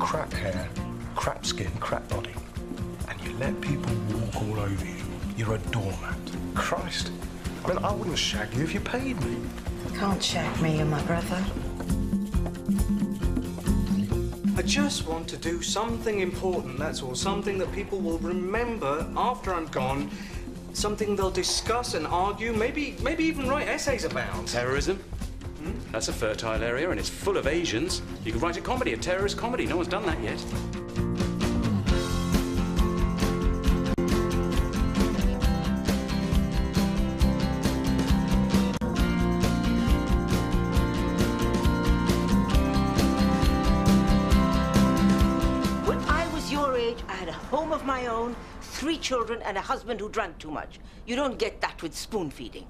crap hair, crap skin, crap body, and you let people walk all over you. You're a doormat. Christ. I mean, I wouldn't shag you if you paid me. Can't shag me, you're my brother. I just want to do something important, that's all. Something that people will remember after I'm gone. Something they'll discuss and argue, maybe, maybe even write essays about. Terrorism? That's a fertile area and it's full of Asians. You could write a comedy, a terrorist comedy. No one's done that yet. When I was your age, I had a home of my own, three children, and a husband who drank too much. You don't get that with spoon feeding.